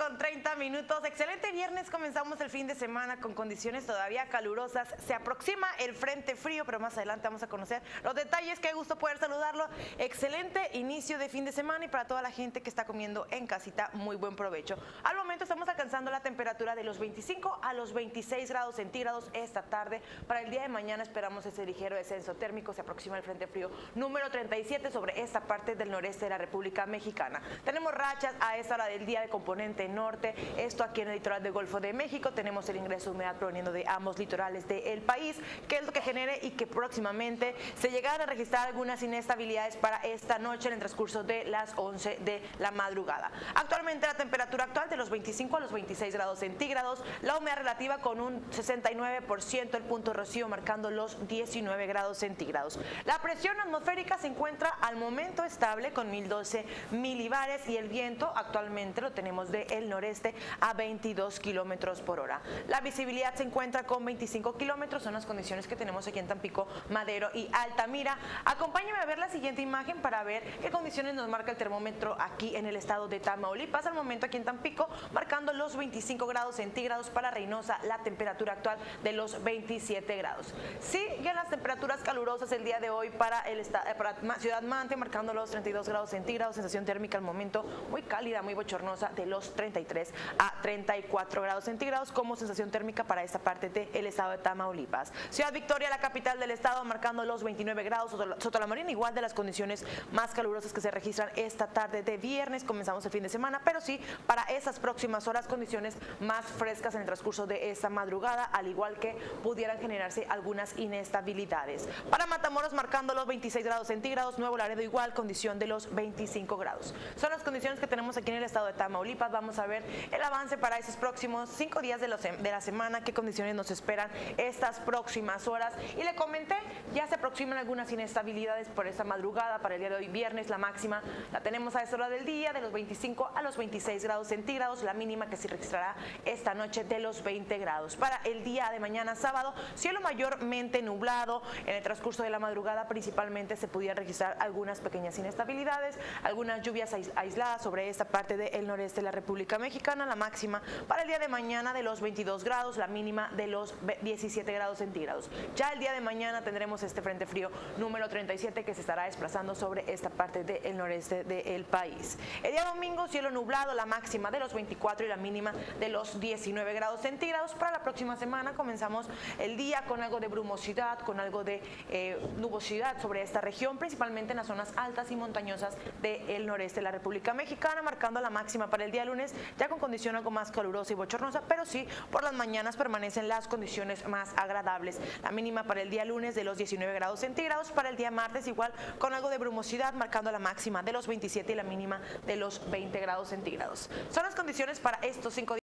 con 30 minutos. Excelente viernes. Comenzamos el fin de semana con condiciones todavía calurosas. Se aproxima el frente frío, pero más adelante vamos a conocer los detalles. Qué gusto poder saludarlo. Excelente inicio de fin de semana y para toda la gente que está comiendo en casita, muy buen provecho. Al momento estamos alcanzando la temperatura de los 25 a los 26 grados centígrados esta tarde. Para el día de mañana esperamos ese ligero descenso térmico. Se aproxima el frente frío número 37 sobre esta parte del noreste de la República Mexicana. Tenemos rachas a esta hora del día de componente norte, esto aquí en el litoral del Golfo de México, tenemos el ingreso de humedad proveniendo de ambos litorales del país, que es lo que genere y que próximamente se llegarán a registrar algunas inestabilidades para esta noche en el transcurso de las 11 de la madrugada. Actualmente la temperatura actual de los 25 a los 26 grados centígrados, la humedad relativa con un 69%, el punto de rocío marcando los 19 grados centígrados. La presión atmosférica se encuentra al momento estable con 1012 milibares y el viento actualmente lo tenemos del el noreste a 22 kilómetros por hora. La visibilidad se encuentra con 25 kilómetros, son las condiciones que tenemos aquí en Tampico, Madero y Altamira. Acompáñame a ver la siguiente imagen para ver qué condiciones nos marca el termómetro aquí en el estado de Tamaulipas. Al momento aquí en Tampico, marcando los 25 grados centígrados para Reynosa, la temperatura actual de los 27 grados. Siguen las temperaturas calurosas el día de hoy para, el para Ciudad Mante, marcando los 32 grados centígrados, sensación térmica al momento muy cálida, muy bochornosa de los 33 a 34 grados centígrados como sensación térmica para esta parte del estado de Tamaulipas. Ciudad Victoria, la capital del estado, marcando los 29 grados, Soto la Marina, igual de las condiciones más calurosas que se registran esta tarde de viernes, comenzamos el fin de semana, pero sí para esas próximas horas condiciones más frescas en el transcurso de esta madrugada, al igual que pudieran generarse algunas inestabilidades. Para Matamoros marcando los 26 grados centígrados, Nuevo Laredo igual, condición de los 25 grados. Son las condiciones que tenemos aquí en el estado de Tamaulipas, vamos a ver el avance para esos próximos cinco días de, de la semana, qué condiciones nos esperan estas próximas horas. Y le comenté, ya se aproximan algunas inestabilidades por esta madrugada, para el día de hoy viernes, la máxima la tenemos a esta hora del día, de los 25 a los 26 grados centígrados, la mínima que se registrará esta noche de los 20 grados. Para el día de mañana sábado, cielo mayormente nublado, en el transcurso de la madrugada principalmente se pudieran registrar algunas pequeñas inestabilidades, algunas lluvias aisladas sobre esta parte del noreste de la República Mexicana, la máxima para el día de mañana de los 22 grados, la mínima de los 17 grados centígrados. Ya el día de mañana tendremos este frente frío número 37 que se estará desplazando sobre esta parte del noreste del país. El día domingo, cielo nublado, la máxima de los 24 y la mínima de los 19 grados centígrados. Para la próxima semana comenzamos el día con algo de brumosidad, con algo de eh, nubosidad sobre esta región, principalmente en las zonas altas y montañosas del noreste de la República Mexicana, marcando la máxima para el día lunes, ya con condición algo más calurosa y bochornosa, pero sí por las mañanas permanecen las condiciones más agradables. La mínima para el día lunes de los 19 grados centígrados, para el día martes igual con algo de brumosidad, marcando la máxima de los 27 y la mínima de los 20 grados centígrados. Son las condiciones para estos cinco días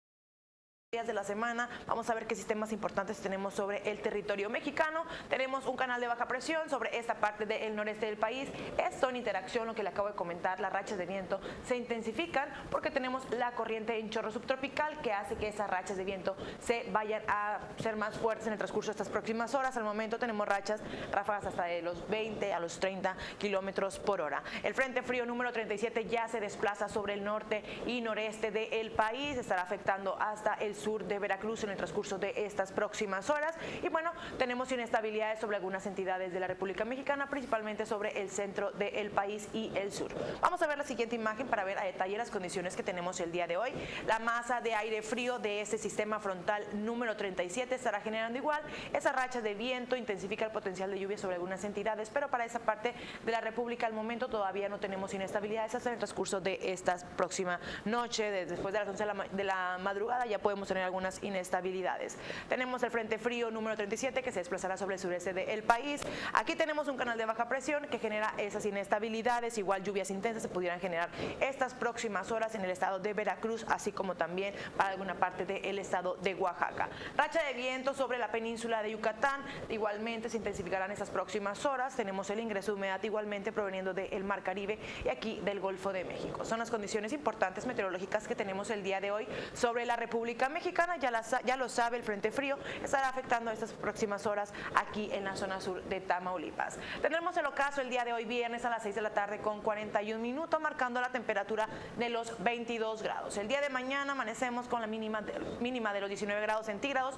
de la semana. Vamos a ver qué sistemas importantes tenemos sobre el territorio mexicano. Tenemos un canal de baja presión sobre esta parte del noreste del país. Esto en interacción, lo que le acabo de comentar, las rachas de viento se intensifican porque tenemos la corriente en chorro subtropical que hace que esas rachas de viento se vayan a ser más fuertes en el transcurso de estas próximas horas. Al momento tenemos rachas, ráfagas hasta de los 20 a los 30 kilómetros por hora. El frente frío número 37 ya se desplaza sobre el norte y noreste del país, estará afectando hasta el sur de Veracruz en el transcurso de estas próximas horas. Y bueno, tenemos inestabilidades sobre algunas entidades de la República Mexicana, principalmente sobre el centro del país y el sur. Vamos a ver la siguiente imagen para ver a detalle las condiciones que tenemos el día de hoy. La masa de aire frío de este sistema frontal número 37 estará generando igual. Esa racha de viento intensifica el potencial de lluvia sobre algunas entidades, pero para esa parte de la República al momento todavía no tenemos inestabilidades hasta el transcurso de esta próxima noche. Después de las 11 de la madrugada ya podemos algunas inestabilidades. Tenemos el frente frío número 37 que se desplazará sobre el sureste del país. Aquí tenemos un canal de baja presión que genera esas inestabilidades, igual lluvias intensas se pudieran generar estas próximas horas en el estado de Veracruz, así como también para alguna parte del estado de Oaxaca. Racha de viento sobre la península de Yucatán, igualmente se intensificarán estas próximas horas. Tenemos el ingreso de humedad igualmente proveniendo del Mar Caribe y aquí del Golfo de México. Son las condiciones importantes meteorológicas que tenemos el día de hoy sobre la República Mexicana mexicana, ya, ya lo sabe, el Frente Frío estará afectando estas próximas horas aquí en la zona sur de Tamaulipas. Tendremos el ocaso el día de hoy, viernes a las 6 de la tarde con 41 minutos, marcando la temperatura de los 22 grados. El día de mañana amanecemos con la mínima de, mínima de los 19 grados centígrados,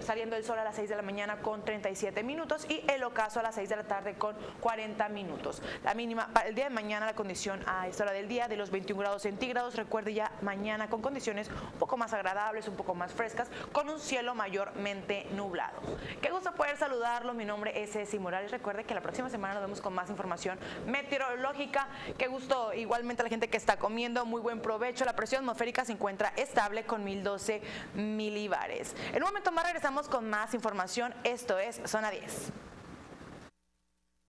saliendo el sol a las 6 de la mañana con 37 minutos y el ocaso a las 6 de la tarde con 40 minutos. La mínima el día de mañana la condición a esta hora del día de los 21 grados centígrados. Recuerde ya mañana con condiciones un poco más agradables, un poco más frescas, con un cielo mayormente nublado. Qué gusto poder saludarlo. Mi nombre es Ceci Morales. Recuerde que la próxima semana nos vemos con más información meteorológica. Qué gusto igualmente a la gente que está comiendo. Muy buen provecho. La presión atmosférica se encuentra estable con 1012 milibares. En un momento más regresamos con más información. Esto es Zona 10.